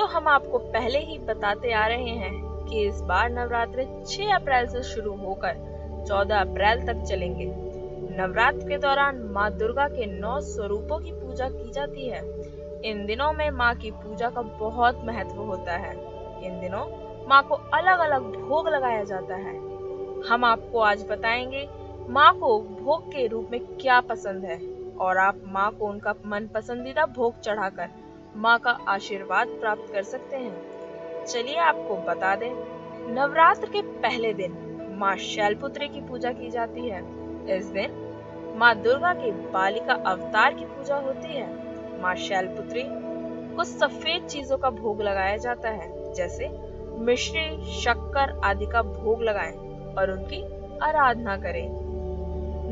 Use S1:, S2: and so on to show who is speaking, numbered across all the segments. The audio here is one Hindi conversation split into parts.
S1: आपको पहले ही बताते आ रहे हैं कि इस बार नवरात्र 6 अप्रैल से शुरू होकर 14 अप्रैल तक चलेंगे। नवरात्र के दौरान माँ दुर्गा के नौ स्वरूपों की पूजा की जाती है। इन दिनों में माँ की पूजा का बहुत महत्व होता है। इन दिनों माँ को अलग अलग भोग लगाया जाता है। हम आपको आज बताएँगे माँ को भोग के रूप में क्या पसंद है और आप माँ को उनका मन पसंदीदा भोग चढ़ाकर माँ का आशीर्वाद प्राप्त कर सकते हैं। चलिए आपको बता दें, नवरात्र के पहले दिन माँ शैलपुत्री की पूजा की जाती है। इस दिन माँ दुर्गा के बालिका अवतार की पूजा होती है। माँ शैलपुत्री को सफ़ेद चीज़ों का भोग लगाया जाता है, जैसे मिश्री, शक्कर आदि का भोग लगाएँ और उनकी आराधना करें।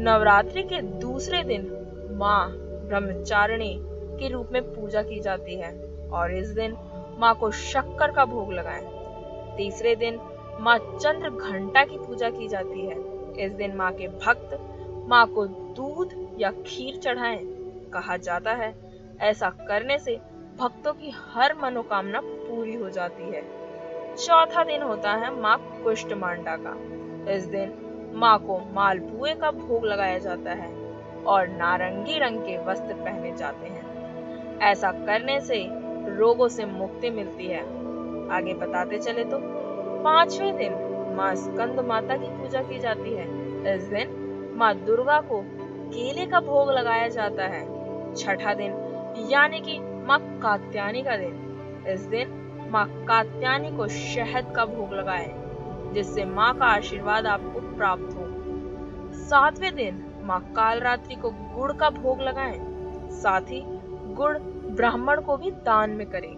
S1: नवरात्रि के दूसरे दिन माँ ब्रह्मचारिणी के रूप में पूजा की जाती है और इस दिन माँ को शक्कर का भोग लगाएँ। तीसरे दिन माँ चंद्र घंटा की पूजा की जाती है। इस दिन माँ के भक्त माँ को दूध या खीर चढ़ाएँ। कहा जाता है, ऐसा करने से भक्तों की हर मनोकामना पूरी हो जाती है। चौथा दिन होता है माँ कुष्ट मांडा का। इस दिन माँ को मालपुए का भोग लगाया जाता है और नारंगी रंग के वस्त्र पहने जाते हैं। ऐसा करने से रोगों से मुक्ति मिलती है। आगे बताते चले तो पाँचवें दिन माँ स्कंद माता की पूजा की जाती है। इस दिन माँ दुर्गा को केले का भोग लगाया जाता है। छठा दिन यानी कि माँ कात्यानी का दिन। इस दिन माँ कात्यानी को शहद का भोग लगाए, जिससे माँ का आशीर्वाद आपको प्राप्त हो। सातवें दिन माँ काल रात्रि को गुड़ का भोग लगाएँ, साथ ही गुड़ ब्राह्मण को भी दान में करें।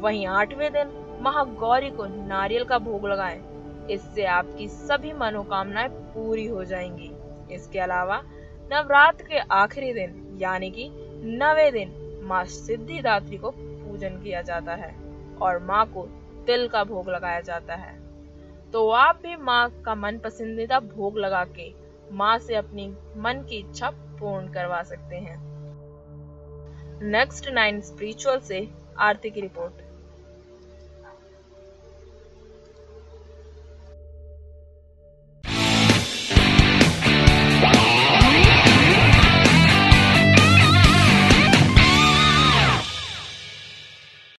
S1: वहीं आठवें दिन महागौरी को नारियल का भोग लगाएँ। इससे आपकी सभी मनोकामनाएँ पूरी हो जाएँगी। इसके अलावा नवरात्र के आखिरी दिन, यानी कि नवे दिन, माँ सिद्धिदात्री को पूजन किया जाता है और माँ को तिल का भोग लगाया जाता है। तो आप भी माँ का मन पसंदीदा भोग लगा के माँ से अपनी मन की इच्छा पूर्ण करवा सकते हैं। नेक्स्ट नाइन स्पिरिचुअल से आरती की रिपोर्ट